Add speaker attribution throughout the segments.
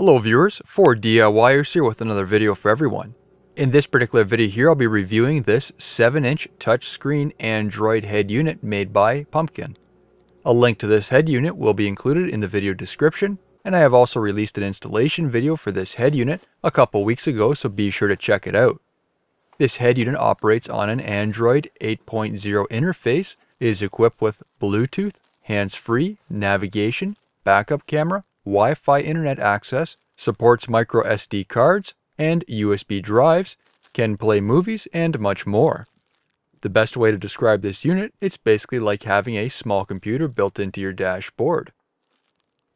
Speaker 1: Hello viewers, 4DIYers here with another video for everyone. In this particular video here, I'll be reviewing this 7-inch touchscreen Android head unit made by Pumpkin. A link to this head unit will be included in the video description, and I have also released an installation video for this head unit a couple weeks ago, so be sure to check it out. This head unit operates on an Android 8.0 interface, is equipped with Bluetooth, hands-free, navigation, backup camera, Wi-Fi internet access, supports micro SD cards and USB drives, can play movies, and much more. The best way to describe this unit, it's basically like having a small computer built into your dashboard.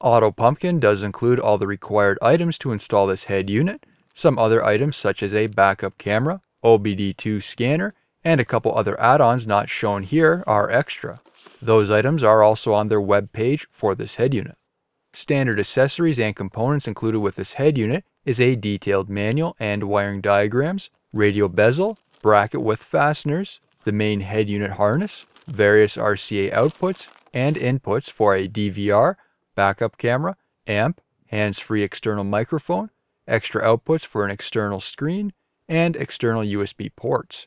Speaker 1: AutoPumpkin does include all the required items to install this head unit, some other items such as a backup camera, OBD2 scanner, and a couple other add-ons not shown here are extra. Those items are also on their web page for this head unit. Standard accessories and components included with this head unit is a detailed manual and wiring diagrams, radio bezel, bracket with fasteners, the main head unit harness, various RCA outputs and inputs for a DVR, backup camera, amp, hands-free external microphone, extra outputs for an external screen, and external USB ports.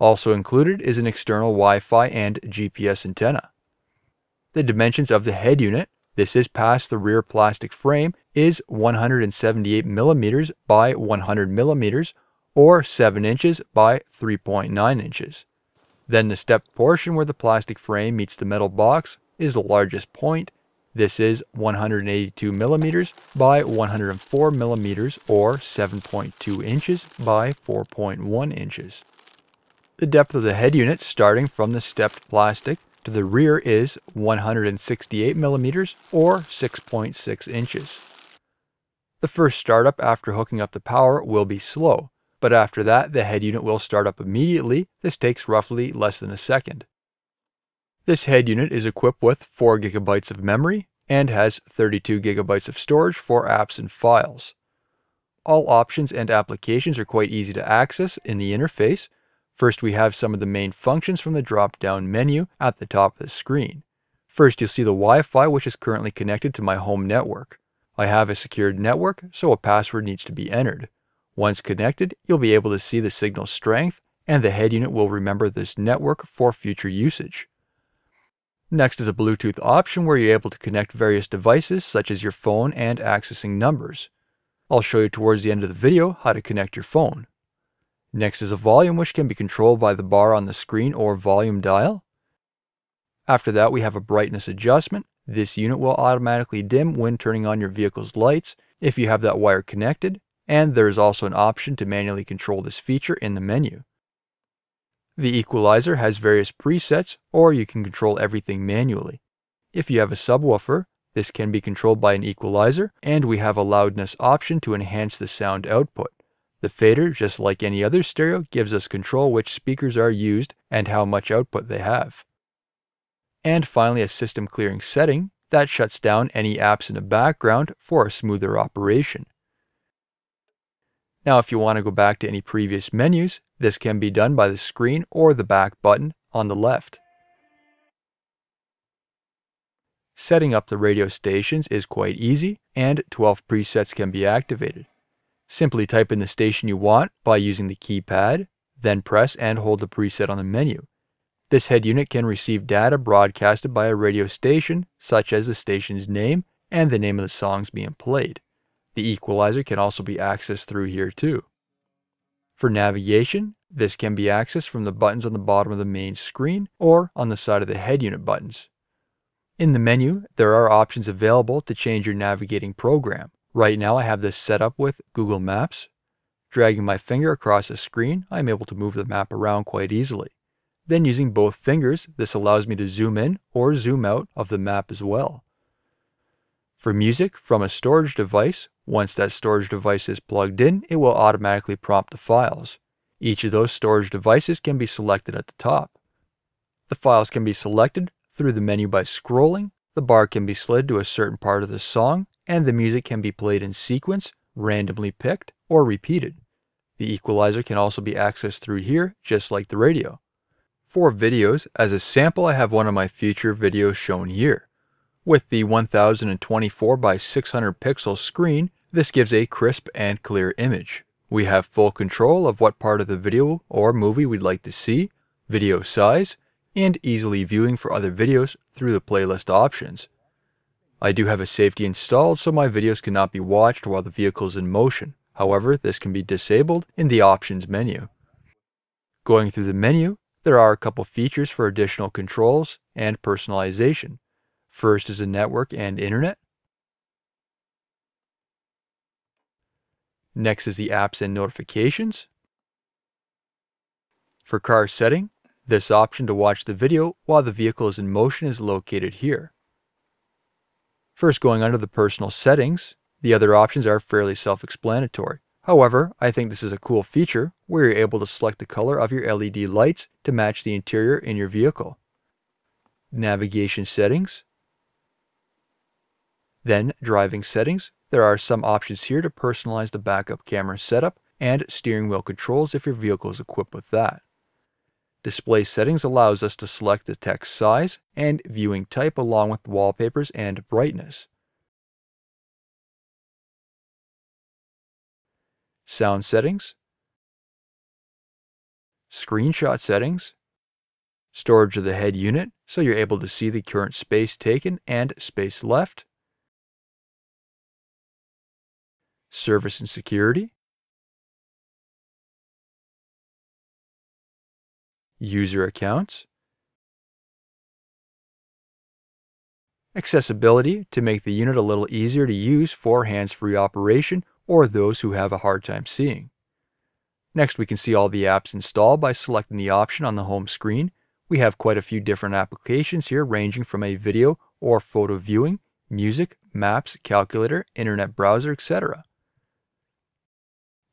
Speaker 1: Also included is an external Wi-Fi and GPS antenna. The dimensions of the head unit this is past the rear plastic frame, is 178 millimeters by 100 millimeters or 7 inches by 3.9 inches. Then the stepped portion where the plastic frame meets the metal box is the largest point. This is 182 millimeters by 104 millimeters or 7.2 inches by 4.1 inches. The depth of the head unit starting from the stepped plastic to the rear is 168 millimeters or 6.6 inches. The first startup after hooking up the power will be slow, but after that the head unit will start up immediately. This takes roughly less than a second. This head unit is equipped with 4 gigabytes of memory and has 32 gigabytes of storage for apps and files. All options and applications are quite easy to access in the interface, First, we have some of the main functions from the drop-down menu at the top of the screen. First, you'll see the Wi-Fi, which is currently connected to my home network. I have a secured network, so a password needs to be entered. Once connected, you'll be able to see the signal strength, and the head unit will remember this network for future usage. Next is a Bluetooth option where you're able to connect various devices such as your phone and accessing numbers. I'll show you towards the end of the video how to connect your phone. Next is a volume which can be controlled by the bar on the screen or volume dial. After that we have a brightness adjustment. This unit will automatically dim when turning on your vehicle's lights if you have that wire connected, and there is also an option to manually control this feature in the menu. The equalizer has various presets, or you can control everything manually. If you have a subwoofer, this can be controlled by an equalizer, and we have a loudness option to enhance the sound output. The fader, just like any other stereo, gives us control which speakers are used and how much output they have. And finally a system clearing setting that shuts down any apps in the background for a smoother operation. Now if you want to go back to any previous menus, this can be done by the screen or the back button on the left. Setting up the radio stations is quite easy and 12 presets can be activated. Simply type in the station you want by using the keypad, then press and hold the preset on the menu. This head unit can receive data broadcasted by a radio station, such as the station's name and the name of the songs being played. The equalizer can also be accessed through here too. For navigation, this can be accessed from the buttons on the bottom of the main screen or on the side of the head unit buttons. In the menu, there are options available to change your navigating program. Right now I have this set up with Google Maps. Dragging my finger across the screen, I am able to move the map around quite easily. Then using both fingers, this allows me to zoom in or zoom out of the map as well. For music from a storage device, once that storage device is plugged in, it will automatically prompt the files. Each of those storage devices can be selected at the top. The files can be selected through the menu by scrolling, the bar can be slid to a certain part of the song, and the music can be played in sequence, randomly picked, or repeated. The equalizer can also be accessed through here, just like the radio. For videos, as a sample I have one of my future videos shown here. With the 1024 by 600 pixel screen, This gives a crisp and clear image. We have full control of what part of the video or movie we'd like to see, video size, and easily viewing for other videos through the playlist options. I do have a safety installed so my videos cannot be watched while the vehicle is in motion. However, this can be disabled in the options menu. Going through the menu, there are a couple features for additional controls and personalization. First is a network and internet. Next is the apps and notifications. For car setting, this option to watch the video while the vehicle is in motion is located here. First going under the personal settings, the other options are fairly self-explanatory. However, I think this is a cool feature where you're able to select the color of your LED lights to match the interior in your vehicle. Navigation settings. Then driving settings. There are some options here to personalize the backup camera setup and steering wheel controls if your vehicle is equipped with that. Display settings allows us to select the text size and viewing type along with wallpapers and brightness. Sound settings, Screenshot settings, Storage of the head unit so you're able to see the current space taken and space left, Service and security, user accounts, accessibility to make the unit a little easier to use for hands-free operation or those who have a hard time seeing. Next, we can see all the apps installed by selecting the option on the home screen. We have quite a few different applications here ranging from a video or photo viewing, music, maps, calculator, internet browser, etc.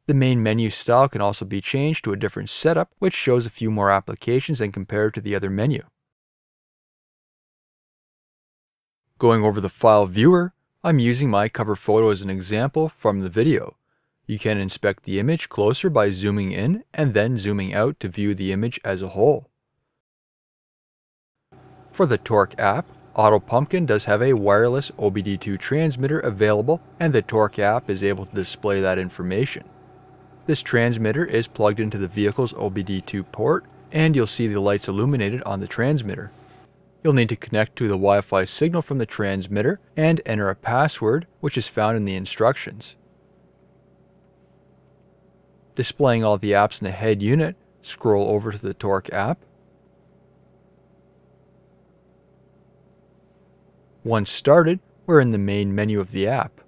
Speaker 1: The main menu style can also be changed to a different setup, which shows a few more applications than compared to the other menu. Going over the file viewer, I'm using my cover photo as an example from the video. You can inspect the image closer by zooming in and then zooming out to view the image as a whole. For the Torque app, AutoPumpkin does have a wireless OBD2 transmitter available and the Torque app is able to display that information. This transmitter is plugged into the vehicle's OBD2 port, and you'll see the lights illuminated on the transmitter. You'll need to connect to the Wi-Fi signal from the transmitter and enter a password, which is found in the instructions. Displaying all the apps in the head unit, scroll over to the Torque app. Once started, we're in the main menu of the app.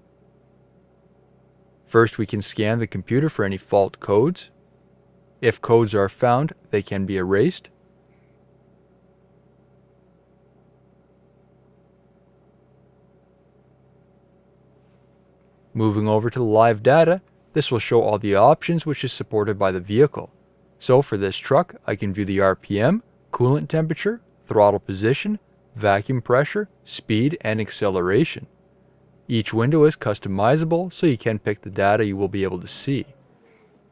Speaker 1: First, we can scan the computer for any fault codes. If codes are found, they can be erased. Moving over to the live data, this will show all the options which is supported by the vehicle. So for this truck, I can view the RPM, coolant temperature, throttle position, vacuum pressure, speed, and acceleration. Each window is customizable so you can pick the data you will be able to see.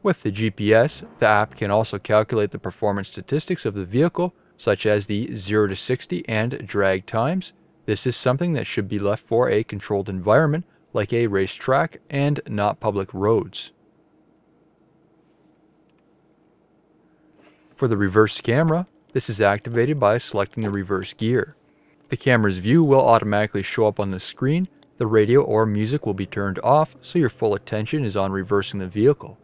Speaker 1: With the GPS, the app can also calculate the performance statistics of the vehicle, such as the 0 to 60 and drag times. This is something that should be left for a controlled environment like a racetrack and not public roads. For the reverse camera, this is activated by selecting the reverse gear. The camera's view will automatically show up on the screen the radio or music will be turned off so your full attention is on reversing the vehicle.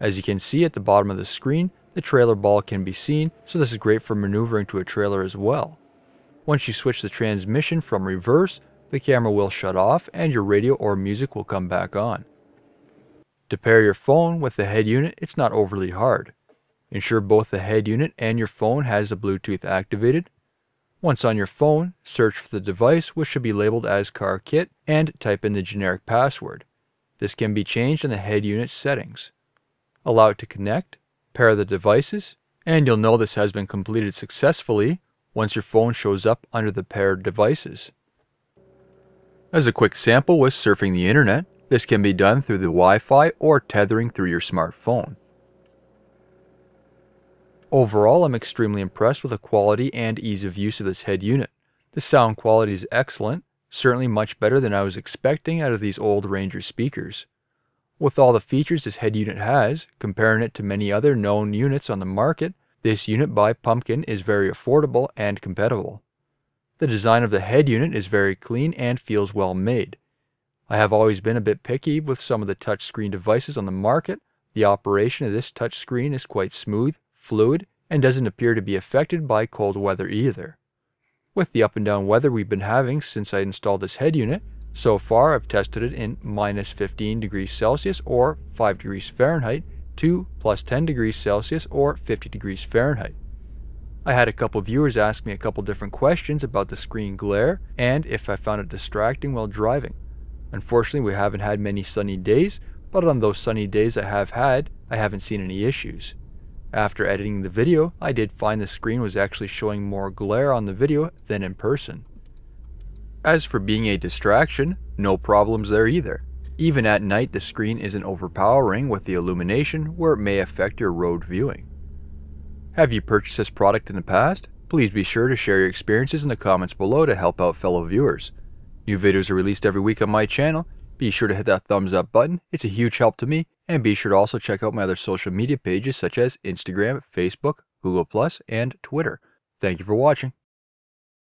Speaker 1: As you can see at the bottom of the screen, the trailer ball can be seen, so this is great for maneuvering to a trailer as well. Once you switch the transmission from reverse, the camera will shut off and your radio or music will come back on. To pair your phone with the head unit, it's not overly hard. Ensure both the head unit and your phone has the Bluetooth activated, once on your phone, search for the device which should be labeled as car kit and type in the generic password. This can be changed in the head unit settings. Allow it to connect, pair the devices, and you'll know this has been completed successfully once your phone shows up under the paired devices. As a quick sample with surfing the internet, this can be done through the Wi-Fi or tethering through your smartphone. Overall, I'm extremely impressed with the quality and ease of use of this head unit. The sound quality is excellent, Certainly much better than I was expecting out of these old Ranger speakers. With all the features this head unit has, comparing it to many other known units on the market, this unit by Pumpkin is very affordable and compatible. The design of the head unit is very clean and feels well made. I have always been a bit picky with some of the touchscreen devices on the market. The operation of this touchscreen is quite smooth, fluid, and doesn't appear to be affected by cold weather either. With the up and down weather we've been having since I installed this head unit, so far I've tested it in minus 15 degrees Celsius or 5 degrees Fahrenheit to plus 10 degrees Celsius or 50 degrees Fahrenheit. I had a couple viewers ask me a couple different questions about the screen glare and if I found it distracting while driving. Unfortunately, we haven't had many sunny days, but on those sunny days I have had, I haven't seen any issues. After editing the video, I did find the screen was actually showing more glare on the video than in person. As for being a distraction, no problems there either. Even at night the screen isn't overpowering with the illumination where it may affect your road viewing. Have you purchased this product in the past? Please be sure to share your experiences in the comments below to help out fellow viewers. New videos are released every week on my channel. Be sure to hit that thumbs up button, it's a huge help to me, and be sure to also check out my other social media pages such as Instagram, Facebook, Google+, and Twitter. Thank you for watching.